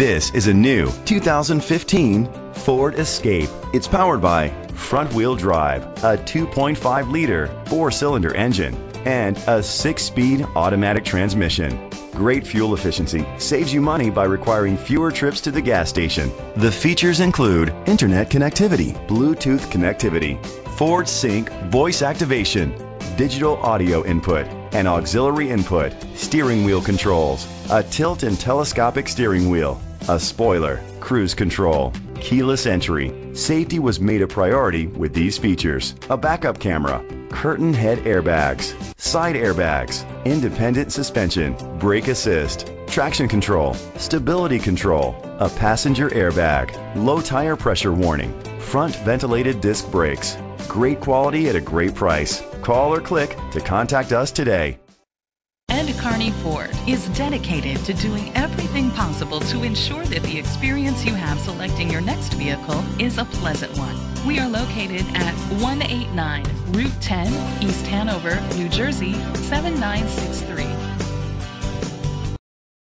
This is a new 2015 Ford Escape. It's powered by front wheel drive, a 2.5 liter four cylinder engine, and a six speed automatic transmission. Great fuel efficiency saves you money by requiring fewer trips to the gas station. The features include internet connectivity, Bluetooth connectivity, Ford Sync voice activation, digital audio input, and auxiliary input, steering wheel controls, a tilt and telescopic steering wheel, a spoiler, cruise control, keyless entry. Safety was made a priority with these features. A backup camera, curtain head airbags, side airbags, independent suspension, brake assist, traction control, stability control, a passenger airbag, low tire pressure warning, front ventilated disc brakes. Great quality at a great price. Call or click to contact us today. Carney Ford is dedicated to doing everything possible to ensure that the experience you have selecting your next vehicle is a pleasant one. We are located at 189 Route 10, East Hanover, New Jersey 7963.